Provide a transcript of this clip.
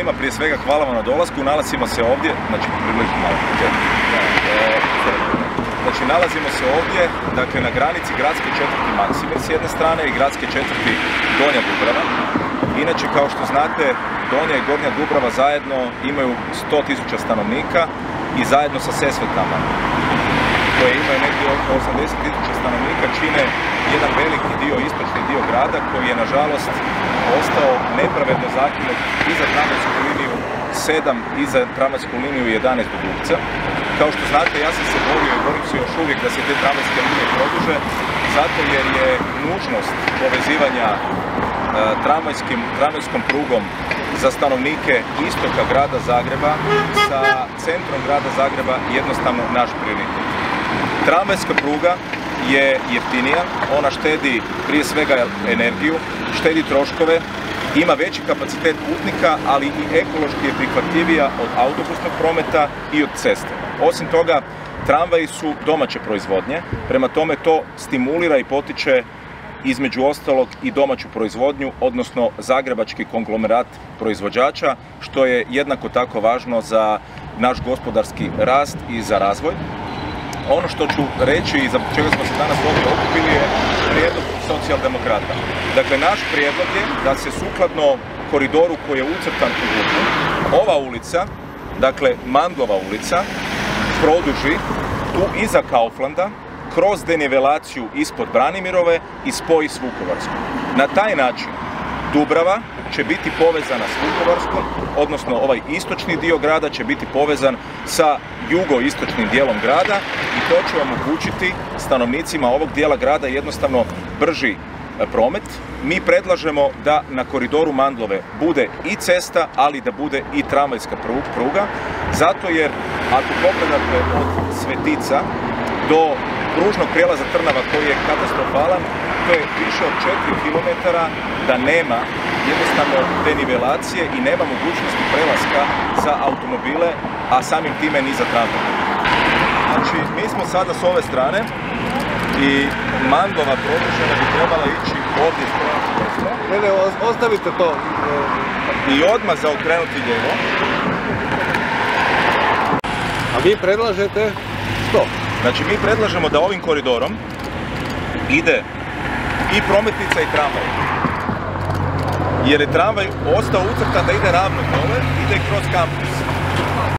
Ima prije svega hvala vam na dolasku, nalazimo se ovdje, znači približno malo e, Znači nalazimo se ovdje, dakle na granici gradske četvrti Maksimir s jedne strane i gradske četvrti Donja Dubrava. Inače kao što znate Donja i Gornja Dubrava zajedno imaju 100.000 stanovnika i zajedno sa Sesvetama koje imaju negdje oko 80.000 stanovnika čine jedan veliki dio, istočni dio grada koji je nažalost ostao nepravedno zakinut i za tramvajsku liniju 7 i za tramvajsku liniju 11 do. Kao što znate, ja sam se borio i borim se još uvijek da se te tramvajske linije produže, zato jer je nužnost povezivanja e, tramvajskom prugom za stanovnike istoka grada Zagreba sa centrom grada Zagreba jednostavno naš prioritet. Tramvajska pruga je jeftinija, ona štedi prije svega energiju, štedi troškove, ima veći kapacitet putnika, ali i ekološki je prihvatljivija od autobusnog prometa i od ceste. Osim toga, tramvaji su domaće proizvodnje, prema tome to stimulira i potiče između ostalog i domaću proizvodnju, odnosno zagrebački konglomerat proizvođača, što je jednako tako važno za naš gospodarski rast i za razvoj. Ono što ću reći i za čega smo se danas ovdje okupili je prijedlog socijaldemokrata. Dakle, naš prijedlog je da se sukladno koridoru koji je ucrtan u Vuku, ova ulica, dakle Mandlova ulica, produži tu iza Kauflanda, kroz denivelaciju ispod Branimirove i spoji s Vukovarskom. Na taj način Dubrava će biti povezana s Vukovarskom, odnosno ovaj istočni dio grada će biti povezan sa jugoistočnim dijelom grada i to će omogućiti stanovnicima ovog dijela grada jednostavno brži e, promet. Mi predlažemo da na koridoru Mandlove bude i cesta, ali da bude i tramvajska pruga, zato jer ako pogledate od Svetica do pružnog prijelaza Trnava koji je katastrofalan, to je više od 4 km da nema jednostavno denivelacije i nema mogućnosti prelaska za automobile, a samim time ni za tramvaj. Znači, mi smo sada s ove strane i Mandova produžena bi trebala ići ovdje Ne, ne, ostavite to. I odmah zaokrenuti lijevo. A vi predlažete što? Znači mi predlažemo da ovim koridorom ide i prometnica i tramvaj. Jer je tramvaj ostao ucrtan da ide ravno dole, ide kroz kampus.